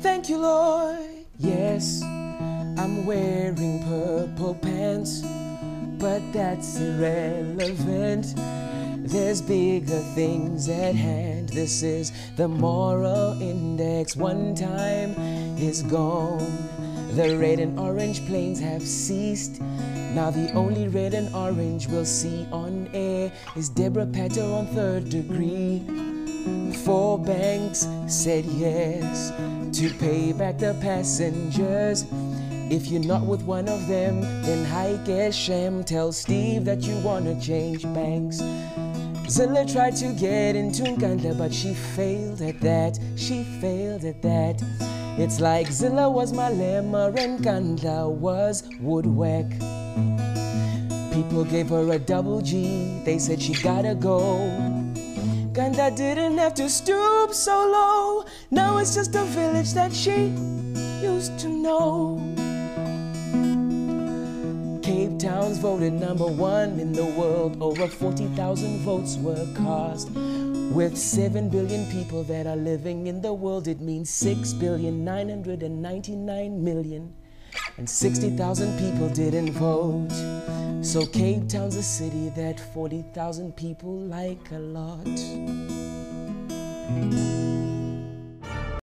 Thank you, Lord. Yes, I'm wearing purple pants, but that's irrelevant. There's bigger things at hand. This is the Morale Index. One time is gone. The red and orange planes have ceased. Now the only red and orange we'll see on air is Debora Patta on third degree. Four banks said yes to pay back the passengers. If you're not with one of them, then hike a sham. Tell Steve that you wanna change banks. Zille tried to get into Nkandla, but she failed at that. She failed at that. It's like Zille was my lemma and Nkandla was woodwork. People gave her a double G, they said she gotta go. Nkandla didn't have to stoop so low. Now it's just a village that she used to know. Cape Town's voted number one in the world. Over 40,000 votes were cast. With 7 billion people that are living in the world, it means 6 billion 999 million. And 60,000 people didn't vote. So Cape Town's a city that 40,000 people like a lot.